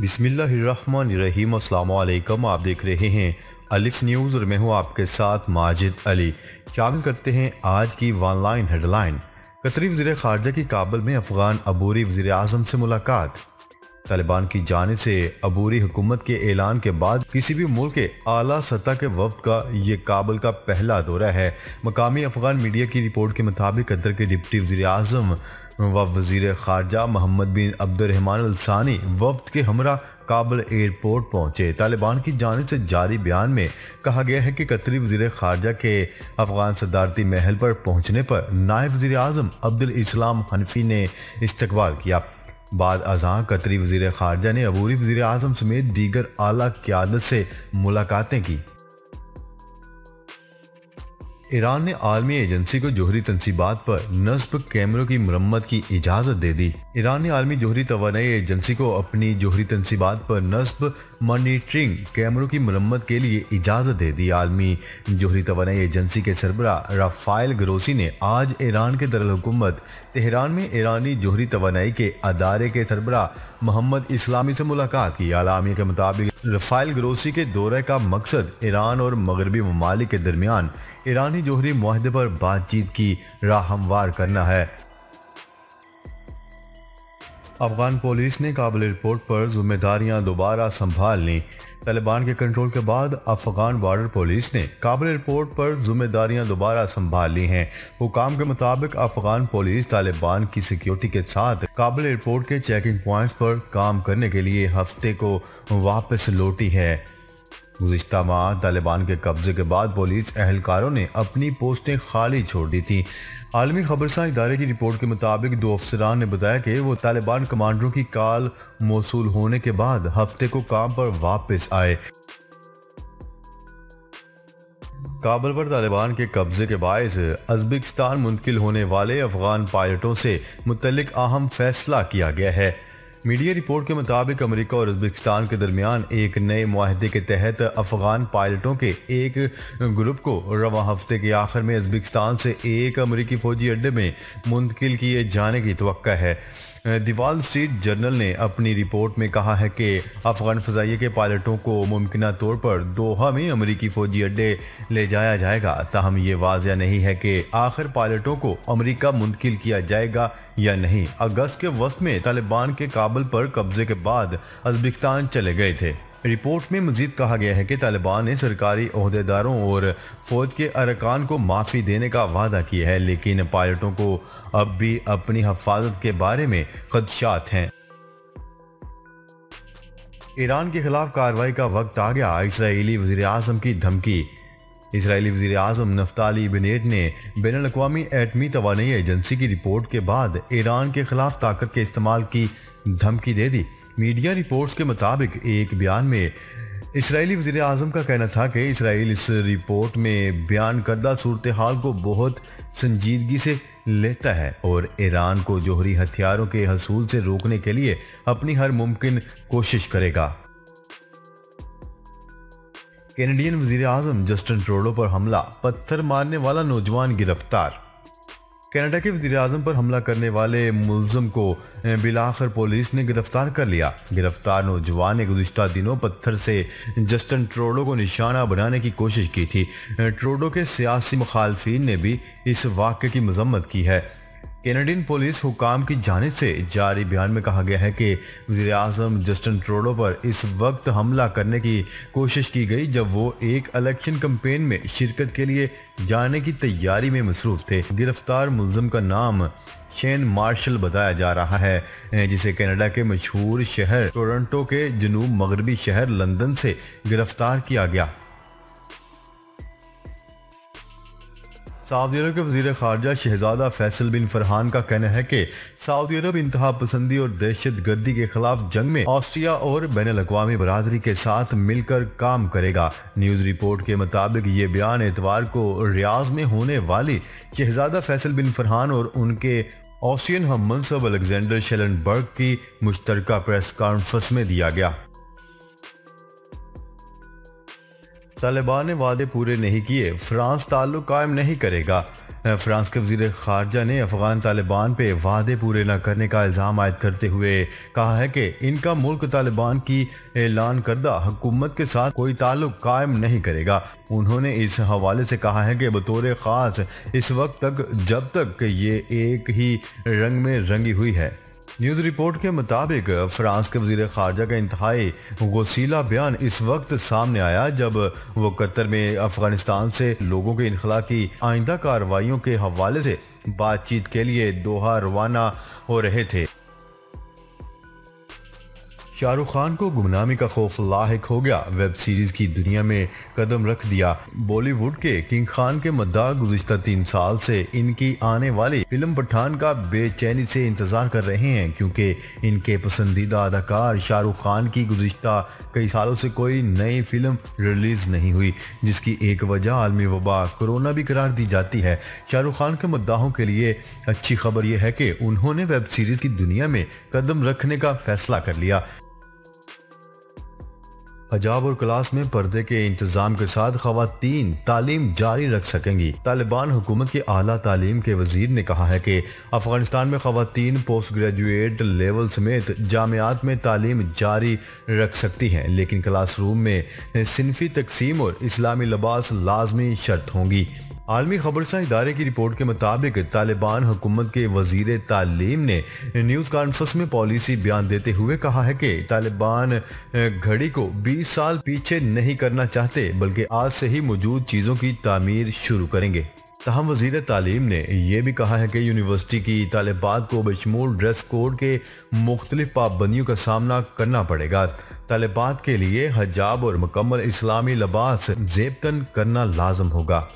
बिसमीम अल्लाम आप देख रहे हैं अलिफ न्यूज़ और मैं हूँ आपके साथ माजिद अली। शामिल करते हैं आज की वन लाइन हेडलाइन कतरी वजी खारजा की काबल में अफगान अबूरी वजी अजम से मुलाकात। तालिबान की जाने से अबूरी हुकूमत के ऐलान के बाद किसी भी मुल्क के आला सतह के वक्त का ये काबल का पहला दौरा है। मकामी अफगान मीडिया की रिपोर्ट के मुताबिक कतर के डिप्टी वजी अजम व वज़ीर खारजा मोहम्मद बिन अब्दुलरहमान अलसानी वक्त के हमरा काबल एयरपोर्ट पहुँचे। तालिबान की जानब से जारी बयान में कहा गया है कि कतरी वज़ीर खारजा के अफगान सदारती महल पर पहुँचने पर नायब वजी अजम अब्दुल इस्लाम हनफी ने इस्तकबाल किया। बाद अजा कतरी वज़ीर खारजा ने अबूरी वजी अजम समेत दीगर अली क्यादत से मुलाकातें की। ईरान ने आलमी एजेंसी को जोहरी तनसीबात पर नस्ब कैमरों की मरम्मत की इजाज़त दे दी। ईरान ने आलमी जोहरी तोानाई एजेंसी को अपनी जोहरी तनसीबात पर नस्ब मॉनिटरिंग कैमरों की मरम्मत के लिए इजाज़त दे दी। आलमी जोहरी तोानाई एजेंसी के सरबरा राफाइल ग्रोसी ने आज ईरान के दरकूमत तेहरान में ईरानी जोहरी तोानाई के अदारे के सरबरा मोहम्मद इस्लामी से मुलाकात की। आलामी के मुताबिक रफ़ाइल ग्रोसी के दौरे का मकसद ईरान और मगरबी ममालिक के दरमियान ईरानी जोहरी माहदे पर बातचीत की राह हमवार करना है। अफगान पुलिस ने काबिल एयरपोर्ट पर जिम्मेदारियाँ दोबारा संभाल ली तालिबान के कंट्रोल के बाद अफगान बॉर्डर पुलिस ने काबिल एयरपोर्ट पर जिम्मेदारियाँ दोबारा संभाल ली हैं। हुकाम के मुताबिक अफगान पुलिस तालिबान की सिक्योरिटी के साथ काबिल एयरपोर्ट के चेकिंग पॉइंट्स पर काम करने के लिए हफ़्ते को वापस लौटी है। गुजशत माह तालिबान के कब्जे के बाद पुलिस एहलकारों ने अपनी पोस्टें खाली छोड़ दी थी। आलमी खबरसा इदारे की रिपोर्ट के मुताबिक दो अफसरान ने बताया कि वो तालिबान कमांडरों की कॉल मौसू होने के बाद हफ़्ते को काम पर वापस आए। काबल पर तालिबान के कब्जे के बायस अजबिकस्तान मुंतकिल होने वाले अफगान पायलटों से मुतलिक अहम फैसला किया गया है। मीडिया रिपोर्ट के मुताबिक अमेरिका और उज्बेकिस्तान के दरमियान एक नए माहदे के तहत अफगान पायलटों के एक ग्रुप को रवा हफ़्ते के आखिर में उज्बेकिस्तान से एक अमरीकी फौजी अड्डे में मुंतकिल किए जाने की तो है। दिवाल स्ट्रीट जर्नल ने अपनी रिपोर्ट में कहा है कि अफगान फजाइये के पायलटों को मुमकिन तौर पर दोहा में अमरीकी फौजी अड्डे ले जाया जाएगा। ताहम ये वाजिया नहीं है कि आखिर पायलटों को अमरीका मुंतकिल किया जाएगा या नहीं। अगस्त के वस्त में तालिबान के काबल पर कब्जे के बाद अजबिकस्तान चले गए थे। रिपोर्ट में मजीद कहा गया है कि तालिबान ने सरकारी अहदेदारों और फौज के अरकान को माफ़ी देने का वादा किया है, लेकिन पायलटों को अब भी अपनी हफाजत के बारे में खदशात हैं। ईरान के खिलाफ कार्रवाई का वक्त आ गया, इसराइली वजी अजम की धमकी। इसराइली वजी अजम नफ्ताली बिनेट ने बैन अवी एटमी तोानाई एजेंसी की रिपोर्ट के बाद ईरान के खिलाफ ताकत के इस्तेमाल की धमकी दे दी। मीडिया रिपोर्ट्स के मुताबिक एक बयान में इसराइली वजी अजम का कहना था कि इसराइल इस रिपोर्ट में बयान करदा सूरत हाल को बहुत संजीदगी से लेता है और ईरान को जोहरी हथियारों के हसूल से रोकने के लिए अपनी हर मुमकिन कोशिश करेगा। कैनेडियन वज़ीर अजम जस्टिन ट्रोडो पर हमला, पत्थर मारने वाला नौजवान गिरफ़्तार। कनाडा के वजी अजम पर हमला करने वाले मुलजम को बिलाखर पुलिस ने गिरफ़्तार कर लिया। गिरफ़्तार नौजवान ने गुजशत दिनों पत्थर से जस्टिन ट्रोडो को निशाना बनाने की कोशिश की थी। ट्रोडो के सियासी मुखालफी ने भी इस वाक्य की मजम्मत की है। कैनेडियन पुलिस हुकाम की जानब से जारी बयान में कहा गया है कि वजी अजम जस्टिन ट्रोडो पर इस वक्त हमला करने की कोशिश की गई, जब वो एक इलेक्शन कम्पेन में शिरकत के लिए जाने की तैयारी में मसरूफ थे। गिरफ़्तार मुलजम का नाम शेन मार्शल बताया जा रहा है, जिसे कनाडा के मशहूर शहर टोरंटो के जनूब मगरबी शहर लंदन से गिरफ़्तार किया गया। सऊदी अरब के वज़ीर खारजा शहजादा फैसल बिन फरहान का कहना है कि सऊदी अरब इंतहा पसंदी और दहशत गर्दी के खिलाफ जंग में ऑस्ट्रिया और बैन अवी बरदरी के साथ मिलकर काम करेगा। न्यूज़ रिपोर्ट के मुताबिक ये बयान एतवार को रियाज में होने वाली शहजादा फैसल बिन फरहान और उनके ऑस्ट्रियन हम मनसब अलेक्जेंडर शेलनबर्ग की मुश्तर प्रेस कॉन्फ्रेंस में दिया गया। तालिबान ने वादे पूरे नहीं किए। फ्रांस ताल्लुक कायम नहीं करेगा। फ्रांस के वज़ीर खारजा ने अफगान तालिबान पे वादे पूरे न करने का इल्ज़ाम आयद करते हुए कहा है कि इनका मुल्क तालिबान की ऐलान करदा हुकूमत के साथ कोई ताल्लुक कायम नहीं करेगा। उन्होंने इस हवाले से कहा है कि बतौर ख़ास इस वक्त तक जब तक ये एक ही रंग में रंगी हुई है। न्यूज़ रिपोर्ट के मुताबिक फ्रांस के वज़ीर खारजा का इंतहाई गसीला बयान इस वक्त सामने आया, जब वो कतर में अफ़गानिस्तान से लोगों के इनखला की आइंदा कार्रवाई के हवाले से बातचीत के लिए दोहा रवाना हो रहे थे। शाहरुख खान को गुमनामी का खौफ लाक हो गया। वेब सीरीज़ की दुनिया में कदम रख दिया। बॉलीवुड के किंग खान के मद्दा गुजशत तीन साल से इनकी आने वाली फ़िल्म पठान का बेचैनी से इंतज़ार कर रहे हैं, क्योंकि इनके पसंदीदा अदाकार शाहरुख खान की गुजशत कई सालों से कोई नई फ़िल्म रिलीज़ नहीं हुई, जिसकी एक वजह आलमी वबा कोरोना भी करार दी जाती है। शाहरुख खान के मुद्दाहों के लिए अच्छी खबर यह है कि उन्होंने वेब सीरीज़ की दुनिया में कदम रखने का फैसला कर लिया। हजाब और क्लास में पर्दे के इंतज़ाम के साथ खातन तालीम जारी रख सकेंगी। तालिबान हुकूमत की आला तालीम के वज़ीर ने कहा है कि अफ़गानिस्तान में खातन पोस्ट ग्रेजुएट लेवल समेत जामियात में तालीम जारी रख सकती हैं, लेकिन क्लास रूम में सिनफी तकसीम और इस्लामी लबास लाजमी शर्त होंगी। आलमी खबरसा इदारे की रिपोर्ट के मुताबिक, तालिबान हुकूमत के वज़ीर तालीम ने न्यूज़ कॉन्फ्रेंस में पॉलिसी बयान देते हुए कहा है कि तालिबान घड़ी को 20 साल पीछे नहीं करना चाहते, बल्कि आज से ही मौजूद चीज़ों की तामीर शुरू करेंगे। तहम वज़ीर तालीम ने यह भी कहा है कि यूनिवर्सिटी की तालिबात को बशमूल ड्रेस कोड के मुख्तलिफ़ पाबंदियों का सामना करना पड़ेगा। तालिबात के लिए हजाब और मुकम्मल इस्लामी लिबास जेबतन करना लाजम होगा।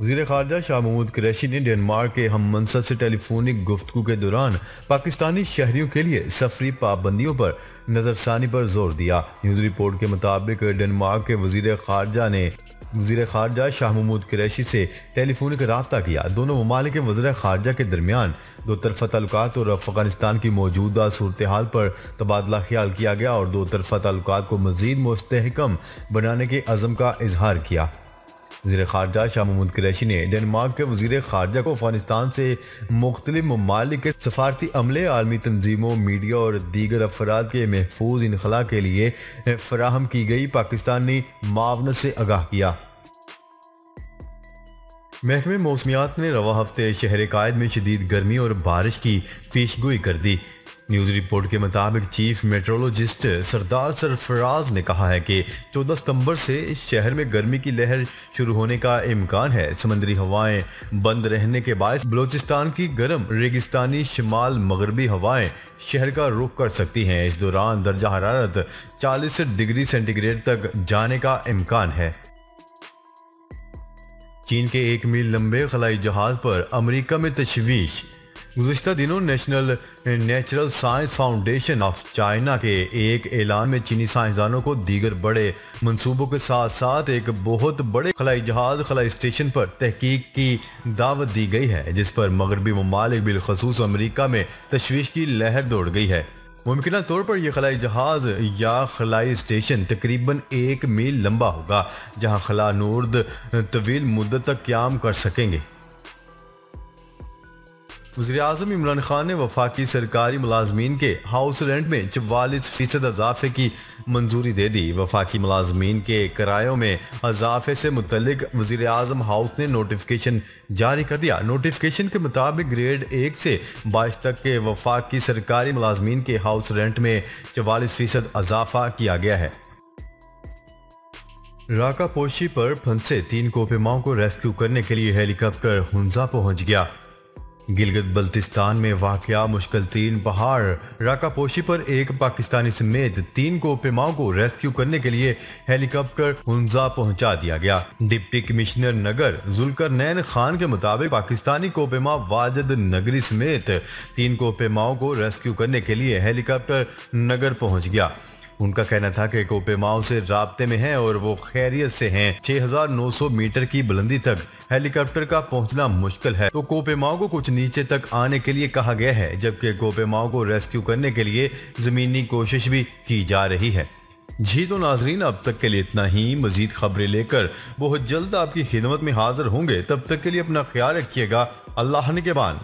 वजी खारजा शाह महमूद क्रैशी ने डेनमार्क के हम मनसद से टेलीफोनिक गुफ्तु के दौरान पाकिस्तानी शहरियों के लिए सफरी पाबंदियों पर नजरसानी पर ज़ोर दिया। न्यूज़ रिपोर्ट के मुताबिक डेनमार्क के वज़ीर खारजा ने वज़ीर खारजा शाह महमूद क्रैशी से टेलीफोनिक रबता किया। दोनों ममालिक वजर खारजा के दरमियान दो तरफा तल्लु और अफ़गानिस्तान की मौजूदा सूरत हाल पर तबादला ख्याल किया गया और दो तरफा तल्लु को मजीद मुस्तकम बनाने के अज़म का इजहार किया। वजी खारजा शाह महमूद कुरैशी ने डेनमार्क के वज़ीर खारजा को अफ़गानिस्तान से मुख्तलिफ़ ममालिक के सफारती अमले, आलमी तंजीमों, मीडिया और दीगर अफराद के महफूज इनखला के लिए फराहम की गई। पाकिस्तानी मावनत से आगाह किया। महकमे मौसमियात ने रवा हफ़्ते शहर कायद में शदीद गर्मी और बारिश की पेशगोई कर दी। न्यूज़ रिपोर्ट के मुताबिक चीफ मेट्रोलॉजिस्ट सरदार सरफराज ने कहा है कि 14 सितंबर से शहर में गर्मी की लहर शुरू होने का इम्कान है। समंदरी हवाएँ बंद रहने के बाद बलोचिस्तान की गर्म रेगिस्तानी शिमाल मगरबी हवाएँ शहर का रुख कर सकती हैं। इस दौरान दर्जा हरारत 40 डिग्री सेंटीग्रेड तक जाने का इम्कान है। चीन के एक मील लंबे खलाई जहाज़ पर अमेरिका में तशवीश गुजशत दिनों National Natural Science Foundation of China के एक ऐलान में चीनी साइंसदानों को दीगर बड़े मंसूबों के साथ साथ एक बहुत बड़े खलाई जहाज़, खलाई स्टेशन पर तहकीक की दावत दी गई है, जिस पर मगरबी ममालिक बिलखसूस अमरीका में तशवीश की लहर दौड़ गई है। मुमकिन तौर पर यह खलाई जहाज़ या खलाई स्टेशन तकरीबन एक मील लंबा होगा, जहाँ खला नूर्द तवील मुद्दत तक क्याम कर सकेंगे। वजी अजम इमरान खान ने वफाकी सरकारी मुलाजमीन के हाउस रेंट में चवालीस फ़ीसद अजाफे की मंजूरी दे दी। वफाकी मुलाजमीन के किरायों में अजाफे से मुतलिक वजी अजम हाउस ने नोटिफिकेशन जारी कर दिया। नोटिफिकेशन के मुताबिक ग्रेड एक से बाईस तक के वफाकी सरकारी मुलाजमीन के हाउस रेंट में चवालीस फ़ीसद अजाफा किया गया है। राका पोशी पर फंसे तीन कोपेमाओं को रेस्क्यू करने के लिए हेलीकॉप्टर हुंजा पहुँच गया। गिलगित बल्तिस्तान में वाक़ मुश्किल तीन पहाड़, राकापोशी पर एक पाकिस्तानी समेत तीन कोपेमाओं को रेस्क्यू करने के लिए हेलीकॉप्टर हुंजा पहुँचा दिया गया। Deputy commissioner Nagar Zulqarnain Khan के मुताबिक पाकिस्तानी कोपेमा वाजद नगरी समेत तीन कोपेमाओं को रेस्क्यू करने के लिए हेलीकॉप्टर नगर पहुँच गया। उनका कहना था कि कोपेमाओं से रबते में हैं और वो खैरियत से हैं। 6,900 मीटर की बुलंदी तक हेलीकॉप्टर का पहुँचना मुश्किल है। तो कोपेमाओं को कुछ नीचे तक आने के लिए कहा गया है जबकि कोपेमाओं को रेस्क्यू करने के लिए जमीनी कोशिश भी की जा रही है। जी तो नाजरीन अब तक के लिए इतना ही। मजीद खबरें लेकर बहुत जल्द आपकी खिदमत में हाजिर होंगे। तब तक के लिए अपना ख्याल रखिएगा। अल्लाह ने के बान